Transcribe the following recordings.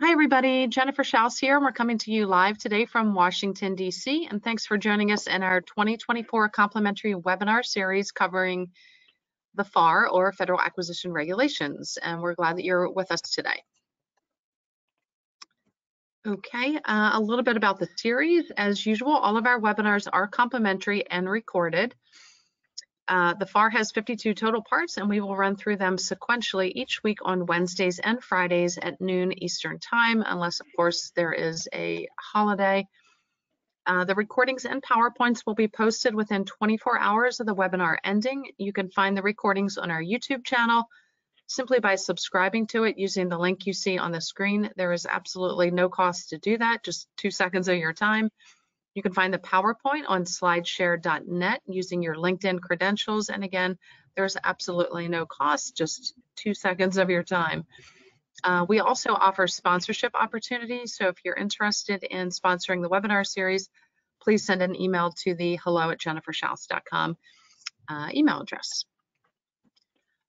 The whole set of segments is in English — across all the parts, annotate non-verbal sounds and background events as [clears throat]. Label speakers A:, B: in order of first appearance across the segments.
A: Hi, everybody. Jennifer Schaus here. And we're coming to you live today from Washington, D.C. And thanks for joining us in our 2024 complimentary webinar series covering the FAR, or Federal Acquisition Regulations. And we're glad that you're with us today. Okay, uh, a little bit about the series. As usual, all of our webinars are complimentary and recorded. Uh, the FAR has 52 total parts, and we will run through them sequentially each week on Wednesdays and Fridays at noon Eastern Time, unless, of course, there is a holiday. Uh, the recordings and PowerPoints will be posted within 24 hours of the webinar ending. You can find the recordings on our YouTube channel simply by subscribing to it using the link you see on the screen. There is absolutely no cost to do that, just two seconds of your time. You can find the PowerPoint on slideshare.net using your LinkedIn credentials. And again, there's absolutely no cost, just two seconds of your time. Uh, we also offer sponsorship opportunities. So if you're interested in sponsoring the webinar series, please send an email to the hello at jenniferschaus.com uh, email address.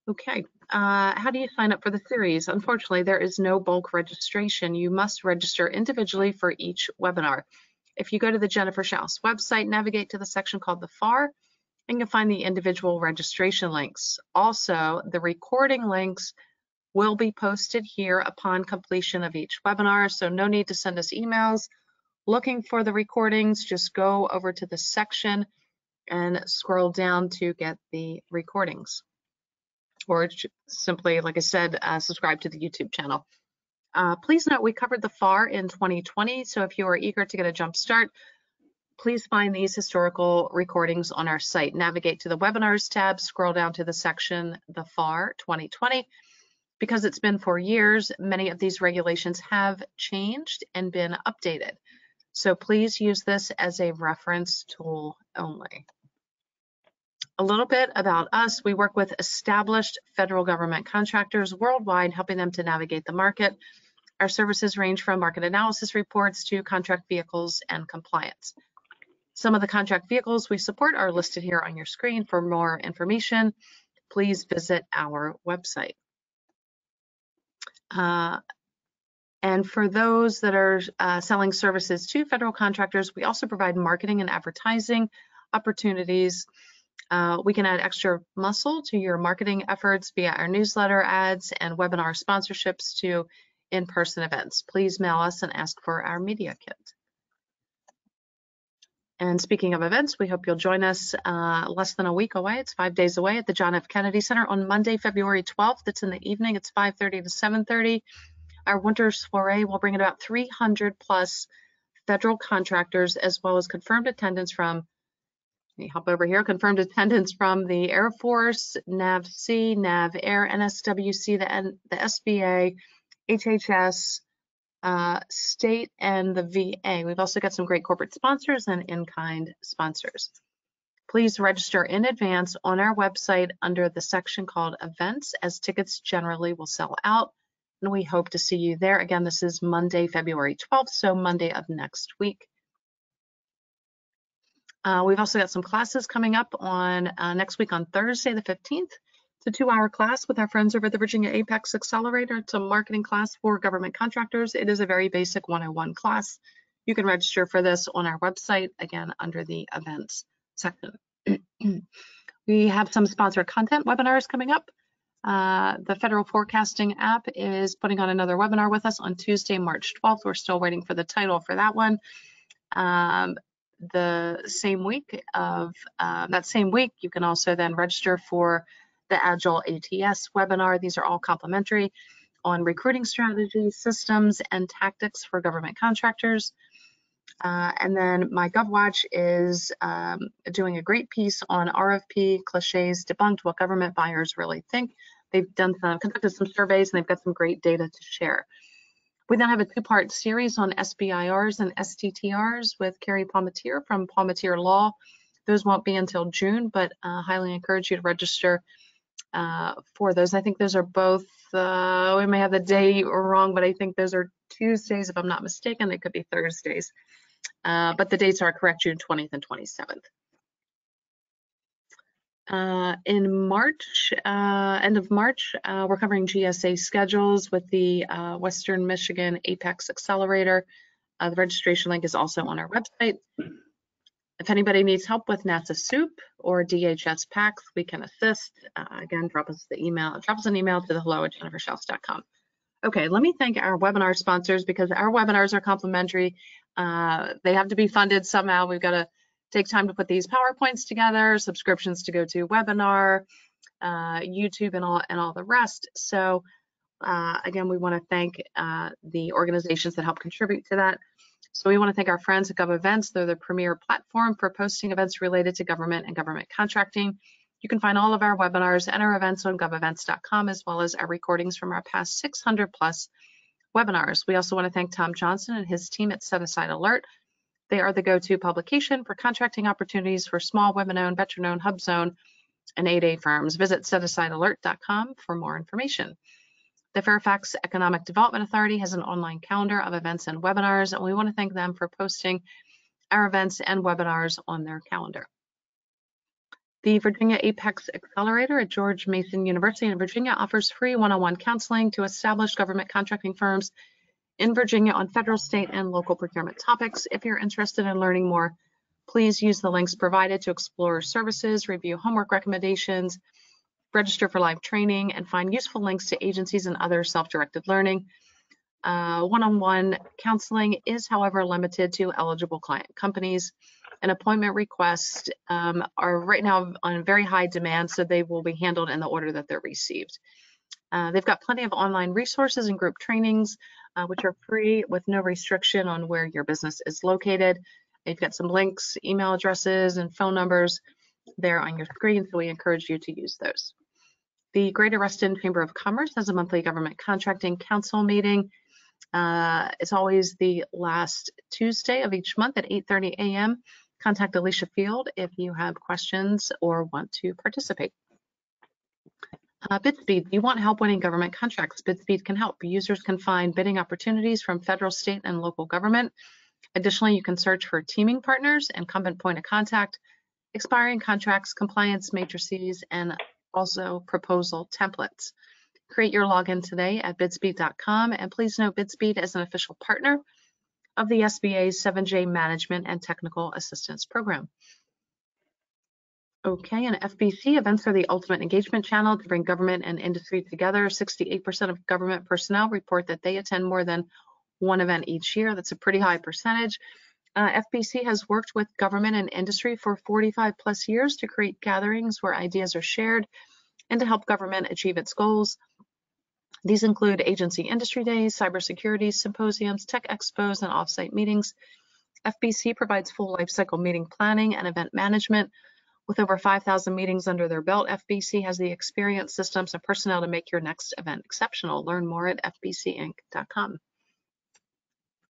A: Okay, uh, how do you sign up for the series? Unfortunately, there is no bulk registration. You must register individually for each webinar. If you go to the Jennifer Schaus website, navigate to the section called the FAR, and you'll find the individual registration links. Also, the recording links will be posted here upon completion of each webinar, so no need to send us emails looking for the recordings. Just go over to the section and scroll down to get the recordings. Or simply, like I said, uh, subscribe to the YouTube channel. Uh, please note we covered the FAR in 2020, so if you are eager to get a jump start, please find these historical recordings on our site. Navigate to the webinars tab, scroll down to the section the FAR 2020. Because it's been four years, many of these regulations have changed and been updated. So please use this as a reference tool only. A little bit about us. We work with established federal government contractors worldwide, helping them to navigate the market. Our services range from market analysis reports to contract vehicles and compliance. Some of the contract vehicles we support are listed here on your screen. For more information, please visit our website. Uh, and for those that are uh, selling services to federal contractors, we also provide marketing and advertising opportunities. Uh, we can add extra muscle to your marketing efforts via our newsletter ads and webinar sponsorships to in-person events. Please mail us and ask for our media kit. And speaking of events, we hope you'll join us uh, less than a week away. It's five days away at the John F. Kennedy Center on Monday, February 12th. It's in the evening. It's 5.30 to 7.30. Our winter soiree will bring in about 300 plus federal contractors as well as confirmed attendance from, hop over here, confirmed attendance from the Air Force, NAVSEA, NAVAIR, NSWC, the, the SBA, HHS, uh, state, and the VA. We've also got some great corporate sponsors and in-kind sponsors. Please register in advance on our website under the section called events as tickets generally will sell out and we hope to see you there. Again, this is Monday, February 12th, so Monday of next week. Uh, we've also got some classes coming up on uh, next week on Thursday, the 15th. It's a two-hour class with our friends over at the Virginia Apex Accelerator. It's a marketing class for government contractors. It is a very basic 101 class. You can register for this on our website, again, under the events section. [clears throat] we have some sponsored content webinars coming up. Uh, the Federal Forecasting app is putting on another webinar with us on Tuesday, March 12th. We're still waiting for the title for that one. Um, the same week of uh, that same week, you can also then register for the Agile ATS webinar. These are all complimentary on recruiting strategies, systems, and tactics for government contractors. Uh, and then my GovWatch is um, doing a great piece on RFP cliches debunked what government buyers really think. They've done some, conducted some surveys and they've got some great data to share. We then have a two-part series on SBIRs and STTRs with Carrie Palmatier from Palmatier Law. Those won't be until June, but uh, highly encourage you to register uh, for those. I think those are both, uh, we may have the day wrong, but I think those are Tuesdays, if I'm not mistaken. They could be Thursdays. Uh, but the dates are correct, June 20th and 27th. Uh, in March, uh, end of March, uh, we're covering GSA schedules with the uh, Western Michigan Apex Accelerator. Uh, the registration link is also on our website. If anybody needs help with NASA SEWP or DHS PACS, we can assist. Uh, again, drop us the email, drop us an email to the hello at jenniferschaus.com. Okay, let me thank our webinar sponsors because our webinars are complimentary. They have to be funded somehow. We've got to take time to put these PowerPoints together, subscriptions to GoToWebinar, uh, YouTube and all, and all the rest. So uh, again, we want to thank uh, the organizations that help contribute to that. So we want to thank our friends at GovEvents. They're the premier platform for posting events related to government and government contracting. You can find all of our webinars and our events on govevents.com, as well as our recordings from our past 600 plus webinars. We also want to thank Tom Johnson and his team at Set Aside Alert. They are the go-to publication for contracting opportunities for small, women-owned, veteran-owned, hub zone, and 8A firms. Visit setasidealert.com for more information. The Fairfax Economic Development Authority has an online calendar of events and webinars, and we want to thank them for posting our events and webinars on their calendar. The Virginia Apex Accelerator at George Mason University in Virginia offers free one-on-one counseling to established government contracting firms in Virginia on federal, state, and local procurement topics. If you're interested in learning more, please use the links provided to explore services, review homework recommendations, register for live training, and find useful links to agencies and other self-directed learning. Uh, one-on-one counseling is, however, limited to eligible client companies. And appointment requests um, are right now on very high demand, so they will be handled in the order that they're received. Uh, they've got plenty of online resources and group trainings, uh, which are free with no restriction on where your business is located. You've got some links, email addresses, and phone numbers there on your screen, so we encourage you to use those. The Greater Reston Chamber of Commerce has a monthly government contracting council meeting. Uh, it's always the last Tuesday of each month at 8.30 a.m. Contact Alicia Field if you have questions or want to participate. Uh, BidSpeed, you want help winning government contracts? BidSpeed can help. Users can find bidding opportunities from federal, state, and local government. Additionally, you can search for teaming partners, incumbent point of contact, expiring contracts, compliance matrices, and also proposal templates. Create your login today at bidspeed.com and please note BidSpeed is an official partner of the SBA's 7J Management and Technical Assistance Program. Okay, and FBC events are the ultimate engagement channel to bring government and industry together. 68% of government personnel report that they attend more than one event each year. That's a pretty high percentage. Uh, FBC has worked with government and industry for 45 plus years to create gatherings where ideas are shared and to help government achieve its goals. These include agency industry days, cybersecurity symposiums, tech expos, and offsite meetings. FBC provides full lifecycle meeting planning and event management. With over 5,000 meetings under their belt, FBC has the experience, systems, and personnel to make your next event exceptional. Learn more at fbcinc.com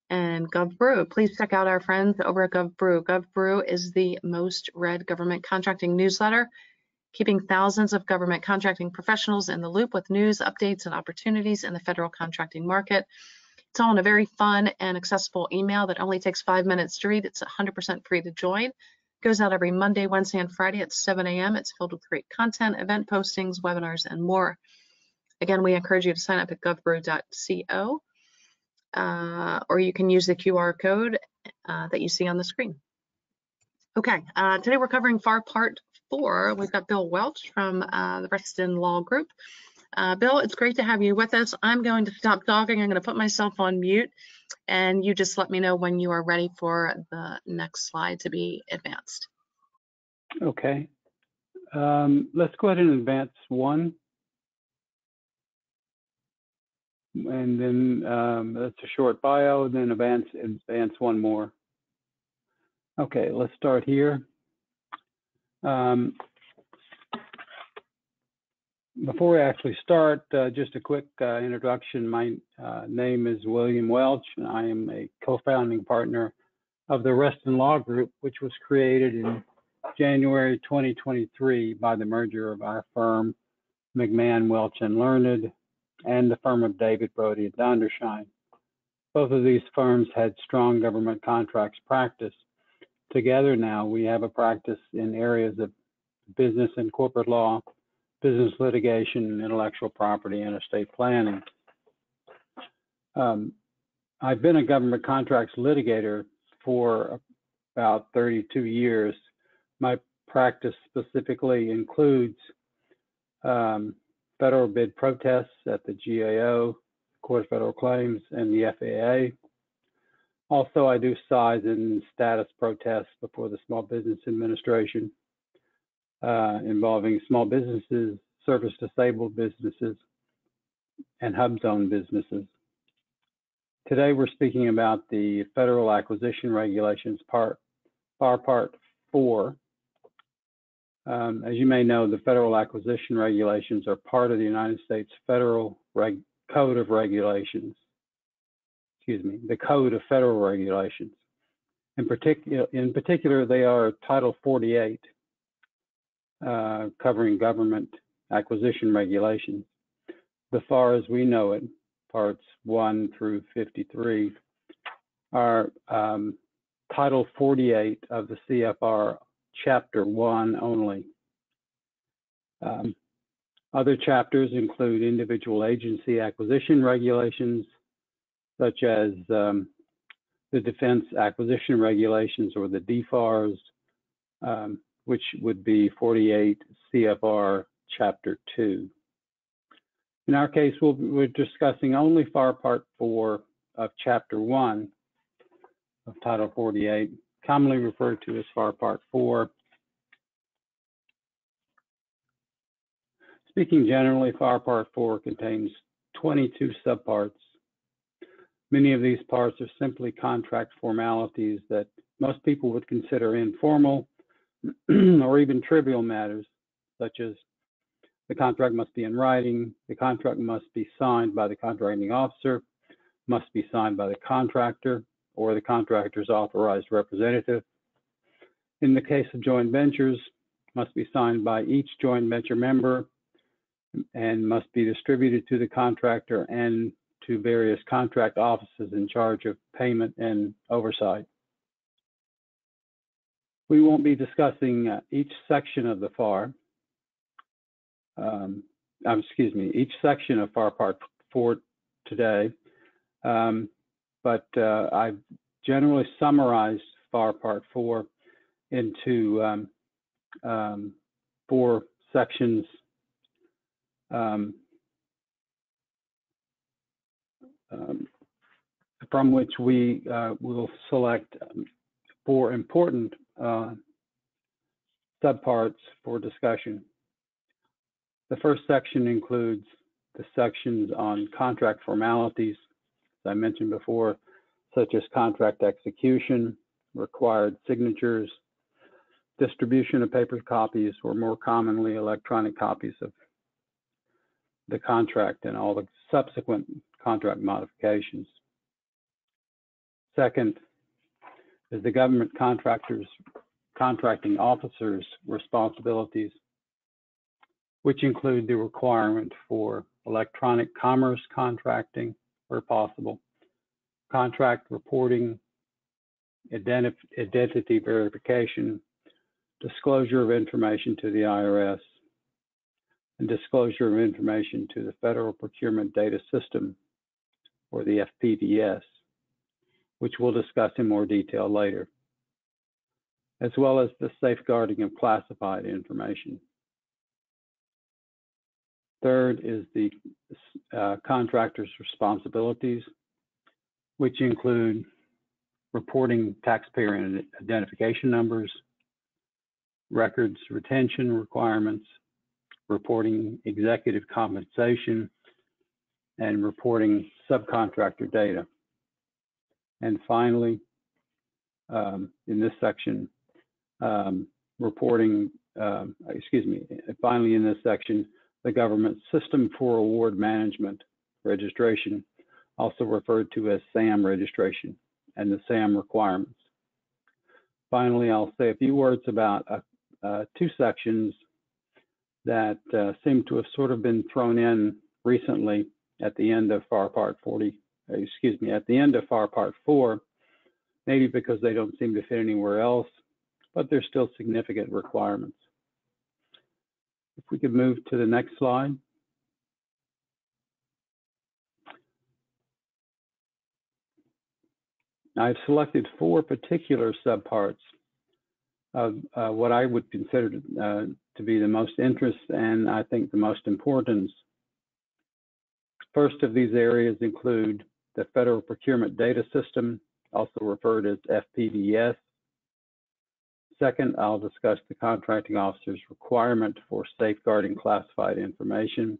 A: and GovBrew. Please check out our friends over at GovBrew. GovBrew is the most read government contracting newsletter, keeping thousands of government contracting professionals in the loop with news, updates, and opportunities in the federal contracting market. It's all in a very fun and accessible email that only takes five minutes to read. It's 100% free to join. Goes out every Monday, Wednesday, and Friday at 7 a.m. It's filled with great content, event postings, webinars, and more. Again, we encourage you to sign up at govbrew.co uh, or you can use the QR code uh, that you see on the screen. Okay, uh, today we're covering FAR Part 4. We've got Bill Welch from uh, the Reston Law Group. Uh, Bill, it's great to have you with us. I'm going to stop talking. I'm going to put myself on mute, and you just let me know when you are ready for the next slide to be advanced.
B: Okay. Um, let's go ahead and advance one. and then um, that's a short bio, then advance, advance one more. Okay, let's start here. Um, before we actually start, uh, just a quick uh, introduction. My uh, name is William Welch, and I am a co-founding partner of the Reston Law Group, which was created in January 2023 by the merger of our firm, McMahon, Welch, and Learned, and the firm of David Brody and Dondersheim. Both of these firms had strong government contracts practice. Together now, we have a practice in areas of business and corporate law, business litigation, intellectual property, and estate planning. Um, I've been a government contracts litigator for about 32 years. My practice specifically includes um, federal bid protests at the GAO, Court of Federal Claims, and the FAA. Also, I do size and status protests before the Small Business Administration uh, involving small businesses, service disabled businesses, and hub zone businesses. Today, we're speaking about the Federal Acquisition Regulations Part, FAR Part 4. Um, as you may know, the Federal Acquisition Regulations are part of the United States Federal Reg Code of Regulations. Excuse me, the Code of Federal Regulations. In particular, in particular, they are Title 48, uh, covering government acquisition regulations. The FAR as we know it, parts 1 through 53, are um, Title 48 of the CFR, Chapter 1 only. Um, other chapters include individual agency acquisition regulations, such as um, the Defense Acquisition Regulations or the DFARS, um, which would be 48 CFR Chapter 2. In our case, we we are discussing only FAR Part 4 of Chapter 1 of Title 48, commonly referred to as FAR Part 4. Speaking generally, FAR Part 4 contains 22 subparts. Many of these parts are simply contract formalities that most people would consider informal [clears throat] or even trivial matters, such as the contract must be in writing. The contract must be signed by the contracting officer, must be signed by the contractor or the contractor's authorized representative. In the case of joint ventures, must be signed by each joint venture member and must be distributed to the contractor and to various contract offices in charge of payment and oversight. We won't be discussing uh, each section of the FAR, um, um, excuse me, each section of FAR Part 4 today, um, but uh, I've generally summarized FAR Part 4 into um, um four sections. Um, from which we uh, will select four important uh, subparts for discussion. The first section includes the sections on contract formalities, as I mentioned before, such as contract execution, required signatures, distribution of paper copies, or more commonly electronic copies of the contract and all the subsequent contract modifications. Second is the government contractors, contracting officers' responsibilities which include the requirement for electronic commerce contracting where possible, contract reporting, identity verification, disclosure of information to the IRS, and disclosure of information to the Federal Procurement Data System, or the FPDS, which we'll discuss in more detail later, as well as the safeguarding of classified information. Third is the uh, contractor's responsibilities, which include reporting taxpayer identification numbers, records retention requirements, reporting executive compensation, and reporting subcontractor data. And finally, um, in this section, um, reporting, um, excuse me, finally in this section, the government System for Award Management registration, also referred to as SAM registration, and the SAM requirements. Finally, I'll say a few words about uh, uh, two sections that uh, seem to have sort of been thrown in recently at the end of FAR Part 40, excuse me, at the end of FAR Part 4, maybe because they don't seem to fit anywhere else, but they're still significant requirements. If we could move to the next slide. I've selected four particular subparts of uh, what I would consider uh, to be the most interest and I think the most importance. First of these areas include the Federal Procurement Data System, also referred as FPDS. Second, I'll discuss the contracting officer's requirement for safeguarding classified information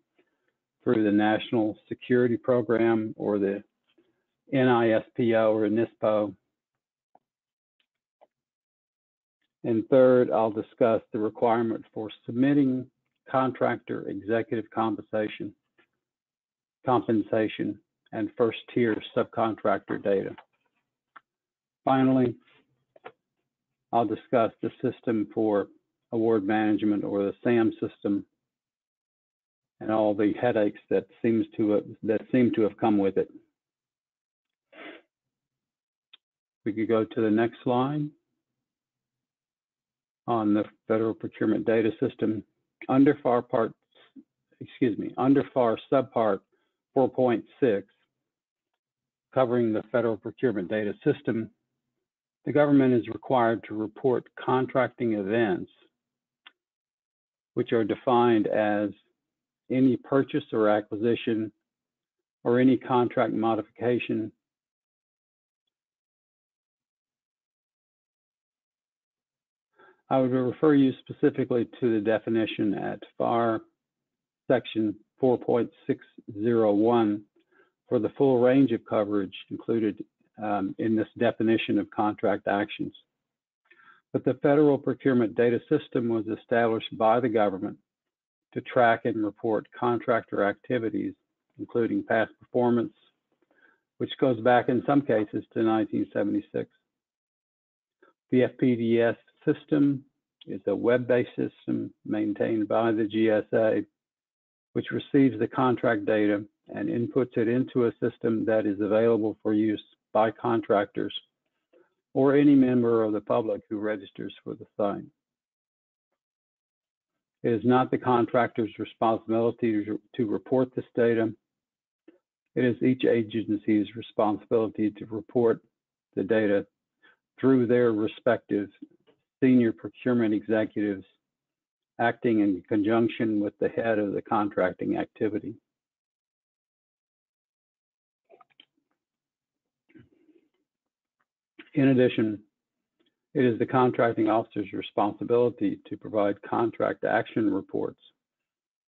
B: through the National Security Program or the NISPO or NISPO. And third, I'll discuss the requirement for submitting contractor executive compensation, compensation and first tier subcontractor data. Finally, I'll discuss the system for award management or the SAM system and all the headaches that seems to that seem to have come with it. We could go to the next slide on the Federal Procurement Data System. Under FAR Part, excuse me, under FAR Subpart 4.6, covering the Federal Procurement Data System, the government is required to report contracting events, which are defined as any purchase or acquisition or any contract modification. I would refer you specifically to the definition at FAR section 4.601 for the full range of coverage included um, in this definition of contract actions. But the Federal Procurement Data System was established by the government to track and report contractor activities, including past performance, which goes back in some cases to 1976. The FPDS system is a web-based system maintained by the GSA, which receives the contract data and inputs it into a system that is available for use by contractors or any member of the public who registers for the site. It is not the contractor's responsibility to, report this data. It is each agency's responsibility to report the data through their respective senior procurement executives acting in conjunction with the head of the contracting activity. In addition, it is the contracting officer's responsibility to provide contract action reports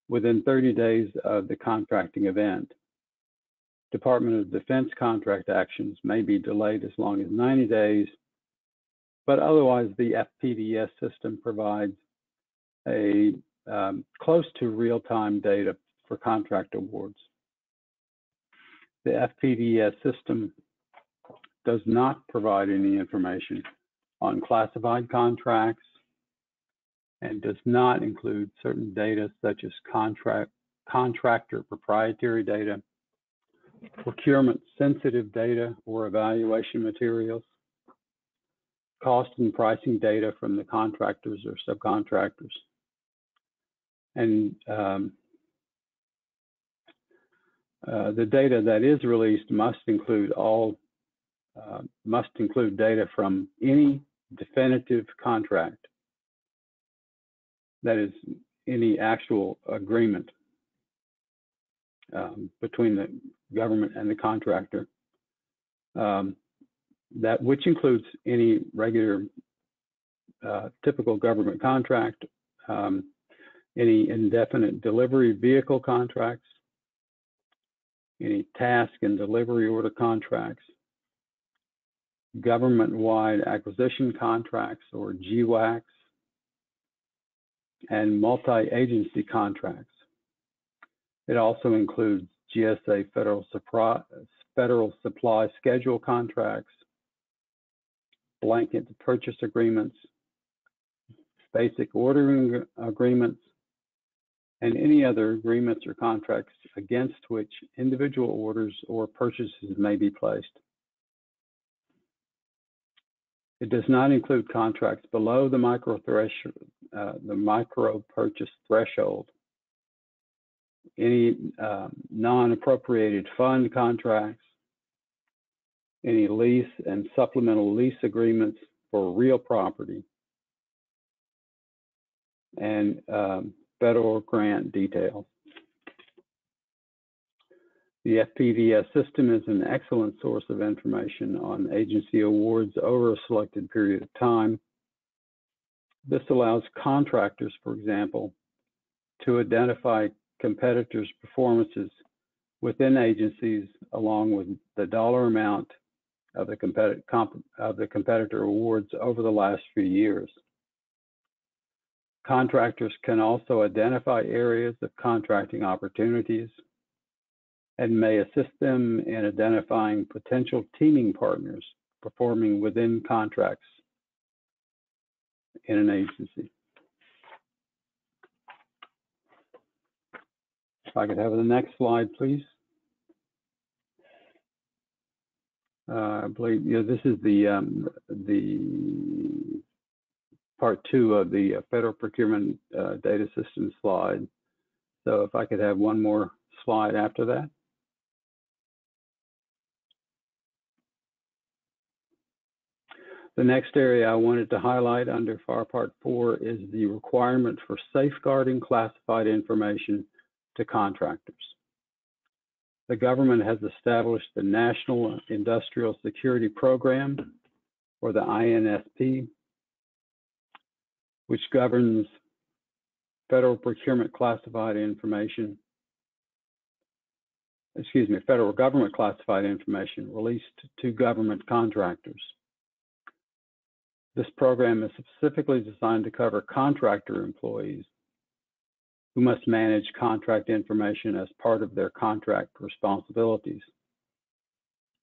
B: within 30 days of the contracting event. Department of Defense contract actions may be delayed as long as 90 days but otherwise, the FPDS system provides a um, close to real-time data for contract awards. The FPDS system does not provide any information on classified contracts and does not include certain data such as contract contractor proprietary data, procurement sensitive data or evaluation materials, cost and pricing data from the contractors or subcontractors. And um, uh, the data that is released must include all uh, must include data from any definitive contract. That is any actual agreement um, between the government and the contractor. Um, that which includes any regular uh, typical government contract, um, any indefinite delivery vehicle contracts, any task and delivery order contracts, government-wide acquisition contracts or GWACs, and multi-agency contracts. It also includes GSA federal federal supply schedule contracts, blanket purchase agreements, basic ordering agreements, and any other agreements or contracts against which individual orders or purchases may be placed. It does not include contracts below the micro threshold, uh, the micro purchase threshold. Any um, non-appropriated fund contracts, any lease and supplemental lease agreements for real property, and um, federal grant details. The FPDS system is an excellent source of information on agency awards over a selected period of time. This allows contractors, for example, to identify competitors' performances within agencies along with the dollar amount of the, compet of the competitor awards over the last few years. Contractors can also identify areas of contracting opportunities and may assist them in identifying potential teaming partners performing within contracts in an agency. If I could have the next slide, please. Uh, I believe you know, this is the um, the part two of the uh, federal procurement uh, data system slide. So if I could have one more slide after that. The next area I wanted to highlight under FAR Part 4 is the requirement for safeguarding classified information to contractors. The government has established the National Industrial Security Program, or the INSP, which governs federal procurement classified information, excuse me, federal government classified information released to government contractors. This program is specifically designed to cover contractor employees who must manage contract information as part of their contract responsibilities.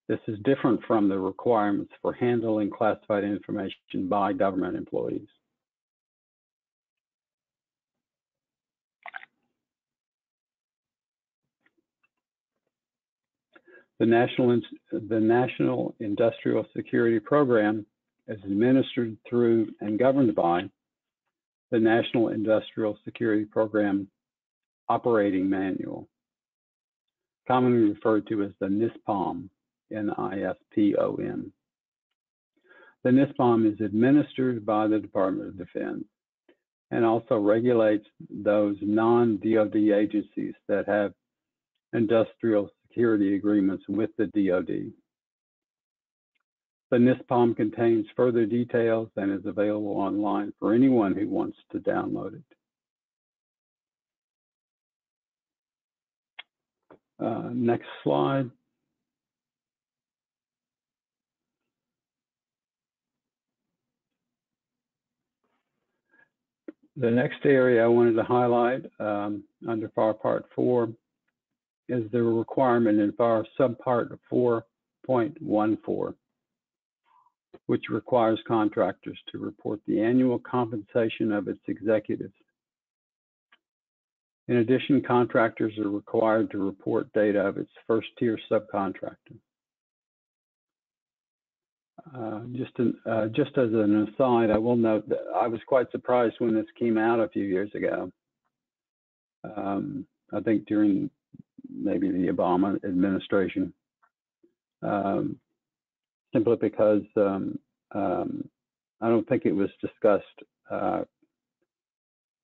B: This is different from the requirements for handling classified information by government employees. The National, the National Industrial Security Program is administered through and governed by the National Industrial Security Program Operating Manual, commonly referred to as the NISPOM, N-I-S-P-O-M. The NISPOM is administered by the Department of Defense and also regulates those non-DoD agencies that have industrial security agreements with the DoD. The NISPOM contains further details and is available online for anyone who wants to download it. Uh, next slide. The next area I wanted to highlight um, under FAR Part 4 is the requirement in FAR Subpart 4.14 which requires contractors to report the annual compensation of its executives. In addition, contractors are required to report data of its first tier subcontractor. Uh, just, an, uh, just as an aside, I will note that I was quite surprised when this came out a few years ago. Um, I think during maybe the Obama administration. Um, simply because um, um, I don't think it was discussed uh,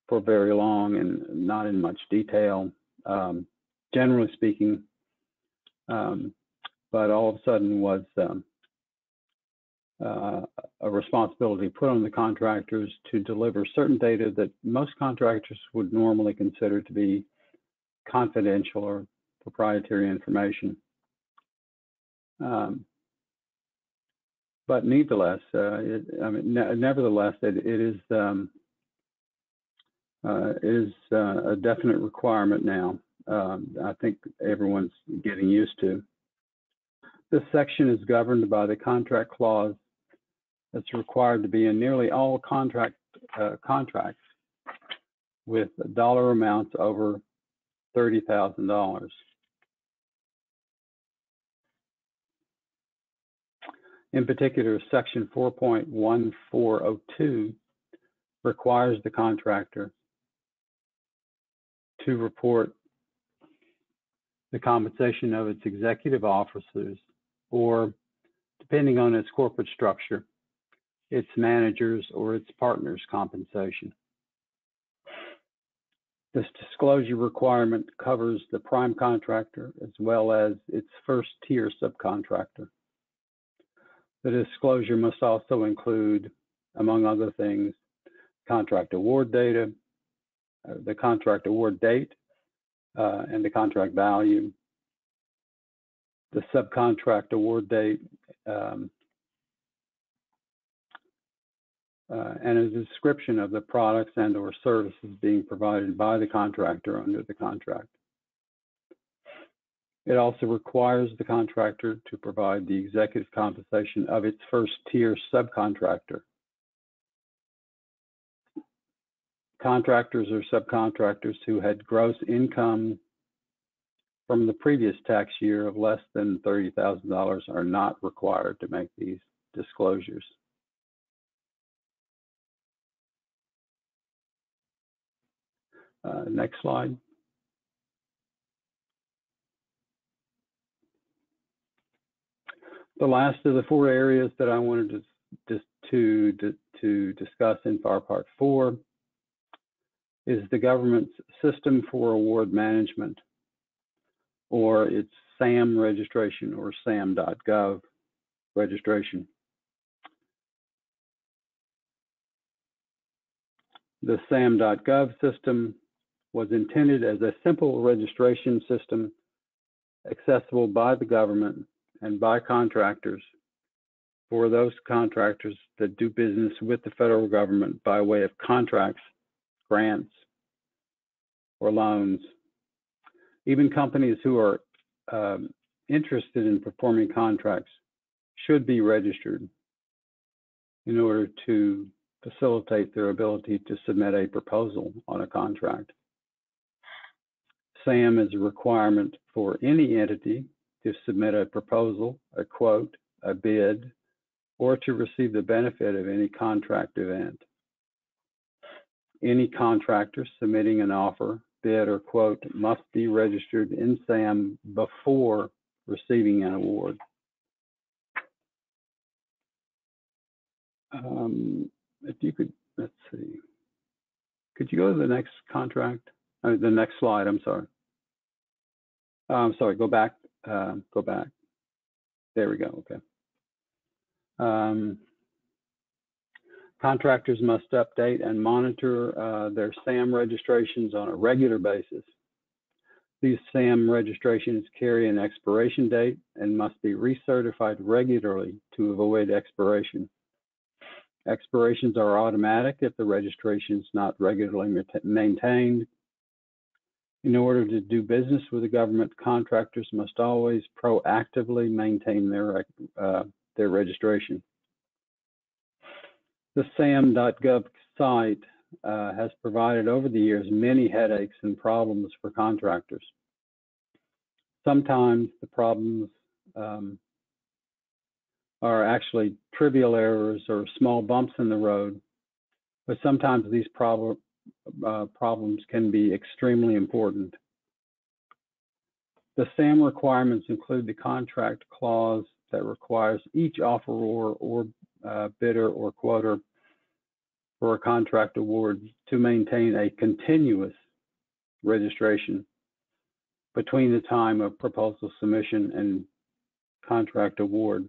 B: for very long and not in much detail, um, generally speaking. Um, but all of a sudden was um, uh, a responsibility put on the contractors to deliver certain data that most contractors would normally consider to be confidential or proprietary information. Um, but nevertheless, uh, it, I mean, ne nevertheless, it, it is um, uh, is uh, a definite requirement now. Um, I think everyone's getting used to. This section is governed by the contract clause that's required to be in nearly all contract uh, contracts with dollar amounts over thirty thousand dollars. In particular, section 4.1402 requires the contractor to report the compensation of its executive officers or, depending on its corporate structure, its managers or its partners' compensation. This disclosure requirement covers the prime contractor as well as its first tier subcontractor. The disclosure must also include, among other things, contract award data, uh, the contract award date, uh, and the contract value, the subcontract award date, um, uh, and a description of the products and or services being provided by the contractor under the contract. It also requires the contractor to provide the executive compensation of its first tier subcontractor. Contractors or subcontractors who had gross income from the previous tax year of less than $30,000 are not required to make these disclosures. Uh, next slide. The last of the four areas that I wanted to, to, to, to discuss in FAR Part 4 is the government's System for Award Management, or its SAM registration or sam.gov registration. The SAM.gov system was intended as a simple registration system accessible by the government and by contractors for those contractors that do business with the federal government by way of contracts, grants, or loans. Even companies who are um, interested in performing contracts should be registered in order to facilitate their ability to submit a proposal on a contract. SAM is a requirement for any entity to submit a proposal, a quote, a bid, or to receive the benefit of any contract event. Any contractor submitting an offer, bid, or quote must be registered in SAM before receiving an award. Um, if you could, let's see, could you go to the next contract? Uh, the next slide, I'm sorry. Uh, I'm sorry, go back, uh, go back. There we go, okay. Um, contractors must update and monitor uh, their SAM registrations on a regular basis. These SAM registrations carry an expiration date and must be recertified regularly to avoid expiration. Expirations are automatic if the registration is not regularly maintained. In order to do business with the government, contractors must always proactively maintain their, uh, their registration. The SAM.gov site uh, has provided over the years many headaches and problems for contractors. Sometimes the problems um, are actually trivial errors or small bumps in the road, but sometimes these problem, uh, problems can be extremely important. The SAM requirements include the contract clause that requires each offeror or uh, bidder or quoter for a contract award to maintain a continuous registration between the time of proposal submission and contract award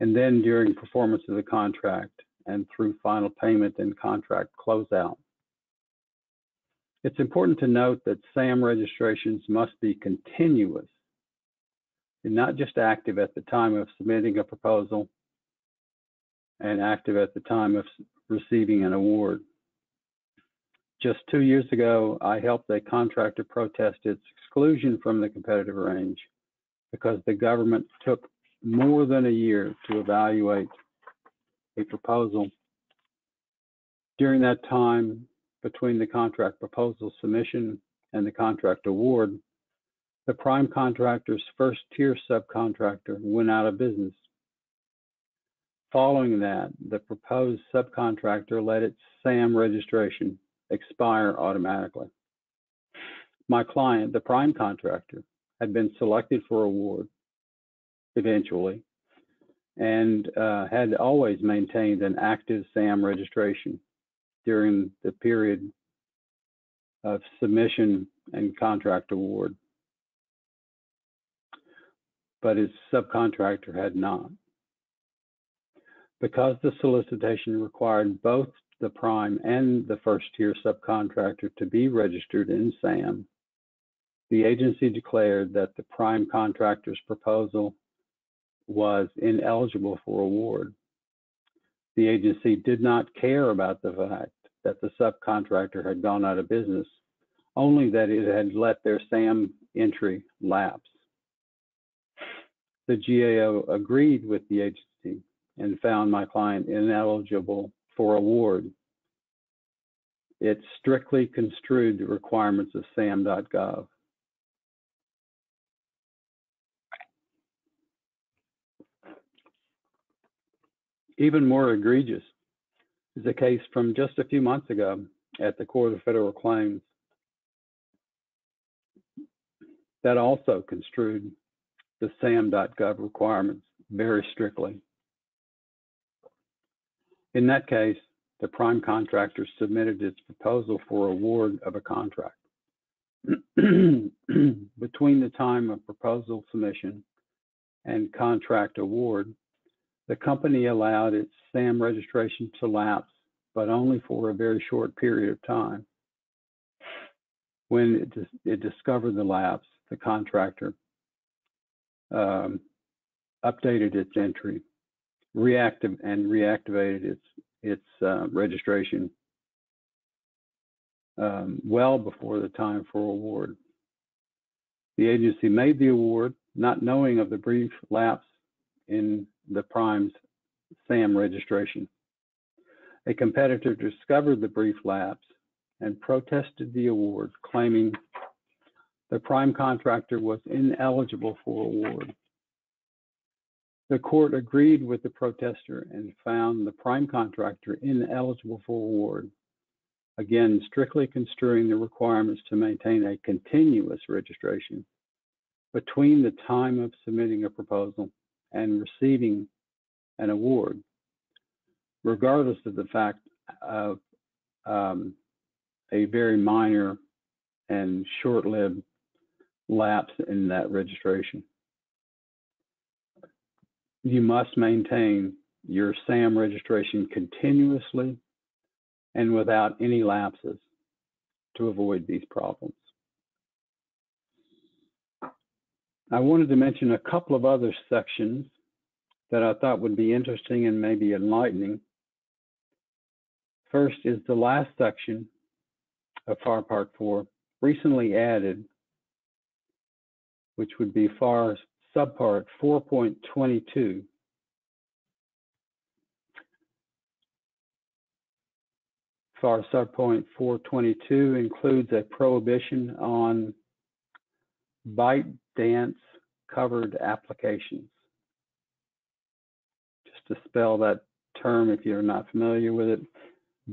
B: and then during performance of the contract and through final payment and contract closeout. It's important to note that SAM registrations must be continuous and not just active at the time of submitting a proposal and active at the time of receiving an award. Just two years ago, I helped a contractor protest its exclusion from the competitive range because the government took more than a year to evaluate a proposal. During that time, between the contract proposal submission and the contract award, the prime contractor's first tier subcontractor went out of business. Following that, the proposed subcontractor let its SAM registration expire automatically. My client, the prime contractor, had been selected for award eventually and uh, had always maintained an active SAM registration during the period of submission and contract award. But its subcontractor had not. Because the solicitation required both the prime and the first tier subcontractor to be registered in SAM, the agency declared that the prime contractor's proposal was ineligible for award. The agency did not care about the fact that the subcontractor had gone out of business, only that it had let their SAM entry lapse. The GAO agreed with the agency and found my client ineligible for award. It strictly construed the requirements of SAM.gov. Even more egregious is a case from just a few months ago at the Court of Federal Claims that also construed the SAM.gov requirements very strictly. In that case, the prime contractor submitted its proposal for award of a contract. [clears throat] Between the time of proposal submission and contract award, the company allowed its SAM registration to lapse, but only for a very short period of time. When it, dis it discovered the lapse, the contractor um, updated its entry, reactive and reactivated its its uh, registration um, well before the time for award. The agency made the award not knowing of the brief lapse in the prime's SAM registration. A competitor discovered the brief lapse and protested the award, claiming the prime contractor was ineligible for award. The court agreed with the protester and found the prime contractor ineligible for award, again, strictly construing the requirements to maintain a continuous registration between the time of submitting a proposal and receiving an award, regardless of the fact of um, a very minor and short-lived lapse in that registration you must maintain your SAM registration continuously and without any lapses to avoid these problems. I wanted to mention a couple of other sections that I thought would be interesting and maybe enlightening. First is the last section of FAR Part 4, recently added, which would be FAR subpart 4.22. FAR subpoint 422 includes a prohibition on ByteDance covered applications. Just to spell that term if you're not familiar with it,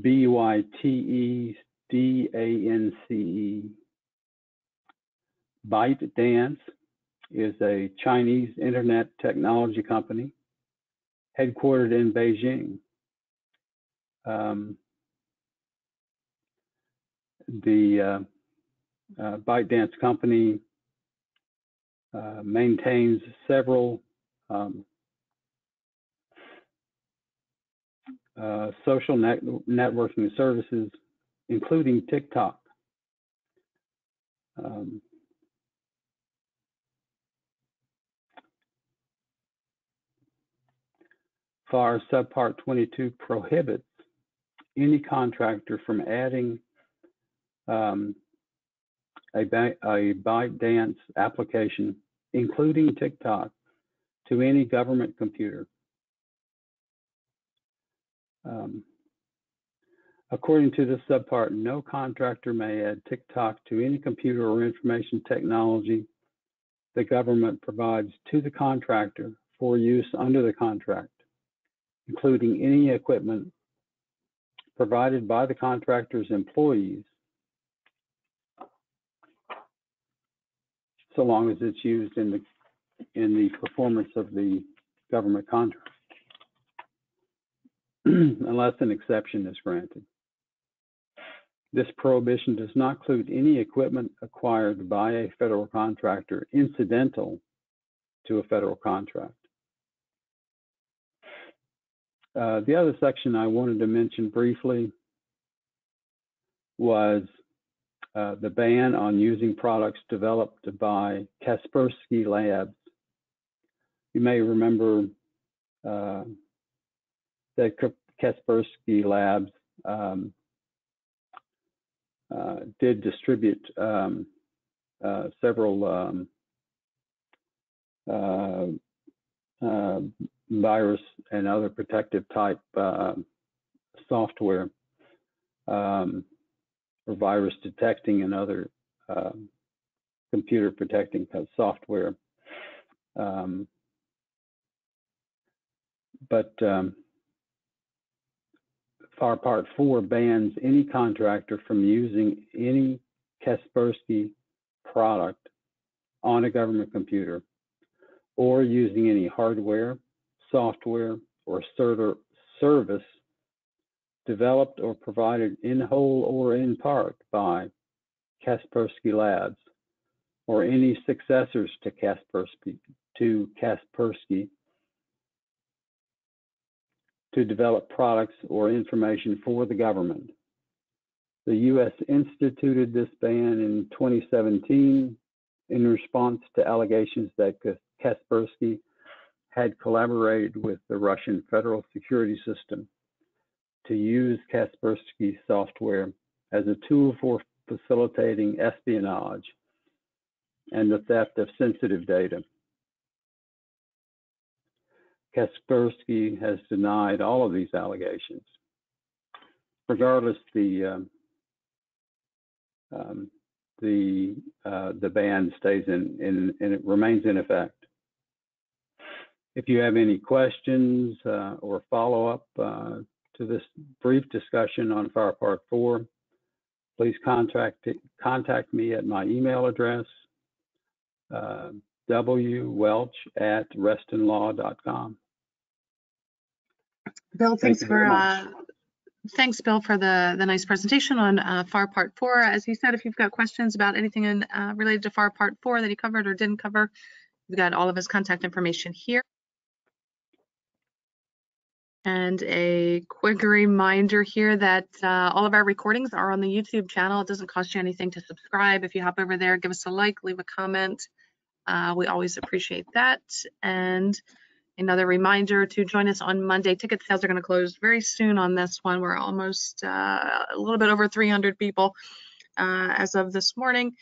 B: B-Y-T-E-D-A-N-C-E. ByteDance is a Chinese internet technology company headquartered in Beijing. Um, the uh, uh, ByteDance company uh, maintains several um, uh, social net networking services, including TikTok. Um, FAR subpart 22 prohibits any contractor from adding um, a, a ByteDance application, including TikTok, to any government computer. Um, according to this subpart, no contractor may add TikTok to any computer or information technology the government provides to the contractor for use under the contract including any equipment provided by the contractor's employees, so long as it's used in the, in the performance of the government contract, [clears throat] unless an exception is granted. This prohibition does not include any equipment acquired by a federal contractor incidental to a federal contract. Uh, the other section I wanted to mention briefly was uh, the ban on using products developed by Kaspersky Labs. You may remember uh, that Kaspersky Labs um, uh, did distribute um, uh, several um, uh, virus and other protective type software um, for virus detecting and other um, computer protecting software. Um, but um, FAR Part 4 bans any contractor from using any Kaspersky product on a government computer or using any hardware, software, or server service developed or provided in whole or in part by Kaspersky Labs or any successors to Kaspersky, to Kaspersky to develop products or information for the government. The U.S. instituted this ban in 2017 in response to allegations that Kaspersky had collaborated with the Russian Federal Security System to use Kaspersky software as a tool for facilitating espionage and the theft of sensitive data. Kaspersky has denied all of these allegations. Regardless, the um, um, the uh, the ban stays in, in and it remains in effect. If you have any questions uh, or follow up uh, to this brief discussion on FAR Part 4, please contact contact me at my email address uh, wwelch at restonlaw.com.
A: Bill, thanks
B: you
A: for uh, thanks, Bill, for the the nice presentation on uh, FAR Part Four. As you said, if you've got questions about anything in, uh, related to FAR Part Four that he covered or didn't cover, we've got all of his contact information here. And a quick reminder here that uh, all of our recordings are on the YouTube channel. It doesn't cost you anything to subscribe. If you hop over there, give us a like, leave a comment. Uh, we always appreciate that. And another reminder to join us on Monday. Ticket sales are going to close very soon on this one. We're almost uh, a little bit over 300 people uh, as of this morning.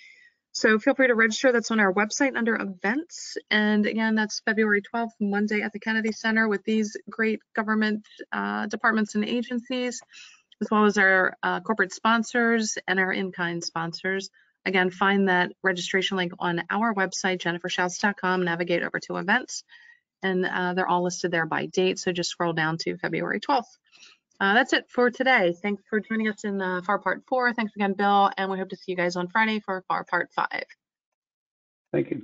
A: So feel free to register. That's on our website under events. And again, that's February 12th, Monday at the Kennedy Center with these great government uh, departments and agencies, as well as our uh, corporate sponsors and our in-kind sponsors. Again, find that registration link on our website, jenniferschaus.com, navigate over to events, and uh, they're all listed there by date. So just scroll down to February 12th. Uh, that's it for today. Thanks for joining us in uh, FAR Part 4. Thanks again, Bill, and we hope to see you guys on Friday for FAR Part 5.
B: Thank you.